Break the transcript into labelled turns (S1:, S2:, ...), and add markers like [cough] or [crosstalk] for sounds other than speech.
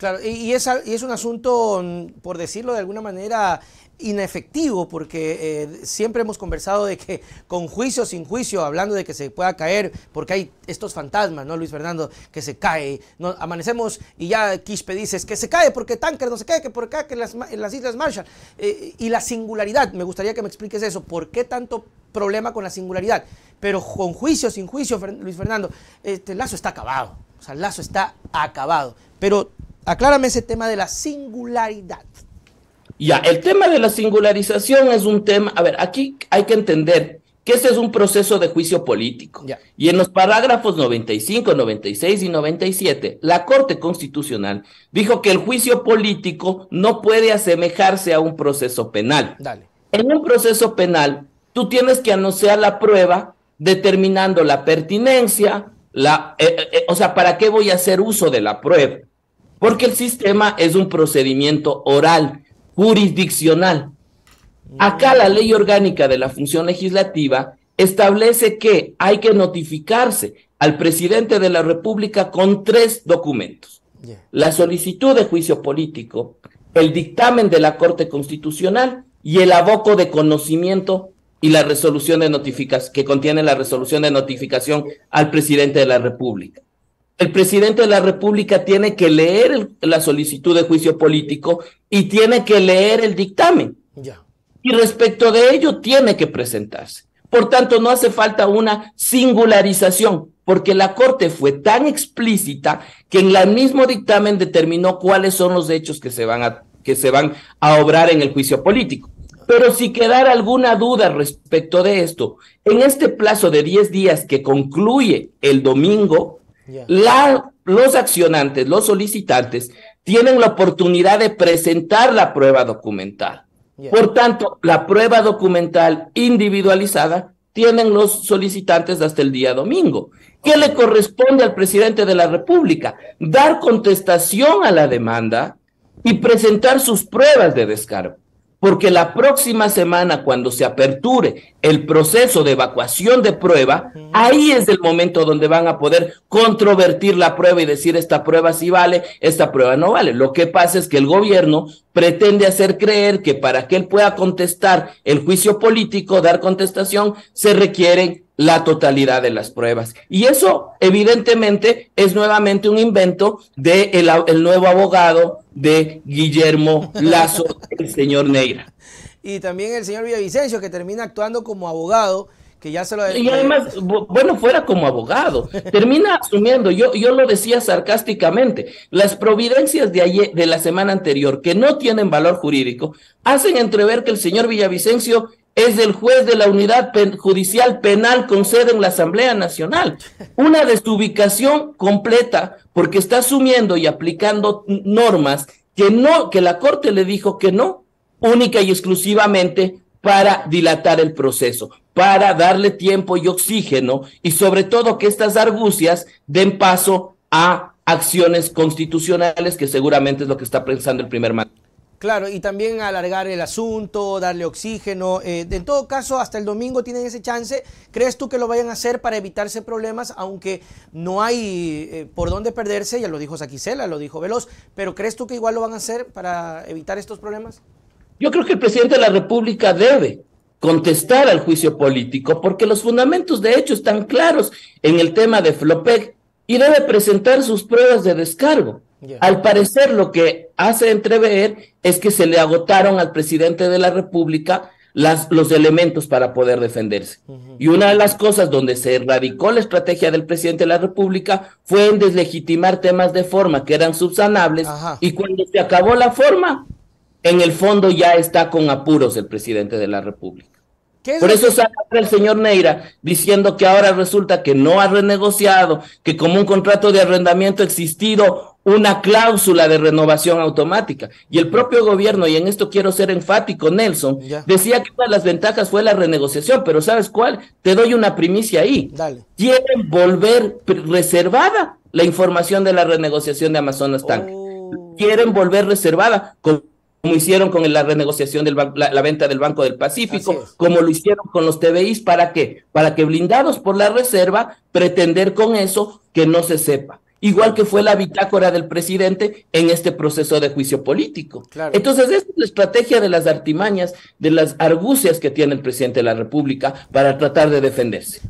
S1: Claro, y, es, un asunto, mm, por decirlo de alguna manera, inefectivo, porque eh, siempre hemos conversado de que con juicio, sin juicio, hablando de que se pueda caer, porque hay estos fantasmas, ¿no, Luis Fernando? Que se cae, amanecemos y ya Quispe dice que se cae porque tanker no se cae, que por acá, que en las Islas Marshall. Eh, y la singularidad, me gustaría que me expliques eso, ¿por qué tanto problema con la singularidad? Pero con juicio, sin juicio, Luis Fernando, este Lazo está acabado, o sea, el Lazo está acabado. Pero aclárame ese tema de la singularidad.
S2: Ya, el tema de la singularización es un tema, a ver, aquí hay que entender que este es un proceso de juicio político. Y en los parágrafos 95, 96 y 97, la Corte Constitucional dijo que el juicio político no puede asemejarse a un proceso penal.
S1: Dale.
S2: En un proceso penal, tú tienes que anunciar la prueba determinando la pertinencia, la, eh, eh, eh, o sea, ¿para qué voy a hacer uso de la prueba? Porque el sistema es un procedimiento oral, jurisdiccional. Acá la ley orgánica de la función legislativa establece que hay que notificarse al presidente de la República con tres documentos. La solicitud de juicio político, el dictamen de la Corte Constitucional y el aboco de conocimiento y la resolución de notificación que contiene la resolución de notificación al presidente de la República el presidente de la República tiene que leer la solicitud de juicio político y tiene que leer el dictamen.
S1: Ya.
S2: Y respecto de ello, tiene que presentarse. Por tanto, no hace falta una singularización, porque la Corte fue tan explícita que en el mismo dictamen determinó cuáles son los hechos que se van a, que se van a obrar en el juicio político. Pero si quedara alguna duda respecto de esto, en este plazo de 10 días que concluye el domingo, los accionantes, los solicitantes, tienen la oportunidad de presentar la prueba documental. Por tanto, la prueba documental individualizada tienen los solicitantes hasta el día domingo. ¿Qué le corresponde al presidente de la República? Dar contestación a la demanda y presentar sus pruebas de descargo porque la próxima semana, cuando se aperture el proceso de evacuación de prueba, ahí es el momento donde van a poder controvertir la prueba y decir esta prueba sí vale, esta prueba no vale. Lo que pasa es que el gobierno pretende hacer creer que para que él pueda contestar el juicio político, dar contestación, se requieren la totalidad de las pruebas. Y eso, evidentemente, es nuevamente un invento del de el nuevo abogado de Guillermo Lazo, [laughs] el señor Neira.
S1: Y también el señor Villavicencio, que termina actuando como abogado que ya se lo
S2: y además bueno fuera como abogado [laughs] termina asumiendo yo yo lo decía sarcásticamente las providencias de ayer de la semana anterior que no tienen valor jurídico hacen entrever que el señor Villavicencio es el juez de la unidad judicial penal con sede en la Asamblea Nacional. Una desubicación completa porque está asumiendo y aplicando normas que no, que la Corte le dijo que no, única y exclusivamente para dilatar el proceso, para darle tiempo y oxígeno y sobre todo que estas argucias den paso a acciones constitucionales que seguramente es lo que está pensando el primer mandato.
S1: Claro, y también alargar el asunto, darle oxígeno. Eh, en todo caso, hasta el domingo tienen ese chance. ¿Crees tú que lo vayan a hacer para evitarse problemas, aunque no hay eh, por dónde perderse? Ya lo dijo Saquicela, lo dijo Veloz, pero ¿crees tú que igual lo van a hacer para evitar estos problemas?
S2: Yo creo que el presidente de la República debe contestar al juicio político, porque los fundamentos de hecho están claros en el tema de Flopec y debe presentar sus pruebas de descargo. Al parecer lo que hace entrever es que se le agotaron al presidente de la República las, los elementos para poder defenderse. Y una de las cosas donde se erradicó la estrategia del presidente de la República fue en deslegitimar temas de forma que eran subsanables y cuando se acabó la forma, en el fondo ya está con apuros el presidente de la República. Por eso sale el señor Neira diciendo que ahora resulta que no ha renegociado, que como un contrato de arrendamiento existido una cláusula de renovación automática. Y el propio gobierno, y en esto quiero ser enfático, Nelson, decía que una de las ventajas fue la renegociación, pero ¿sabes cuál? Te doy una primicia ahí. Quieren volver reservada la información de la renegociación de Amazonas Tank. Oh. Quieren volver reservada con como hicieron con la renegociación de la, venta del Banco del Pacífico, como lo hicieron con los TBIs, ¿para qué? Para que blindados por la reserva, pretender con eso que no se sepa. Igual que fue la bitácora del presidente en este proceso de juicio político. Entonces, esta es la estrategia de las artimañas, de las argucias que tiene el presidente de la República para tratar de defenderse.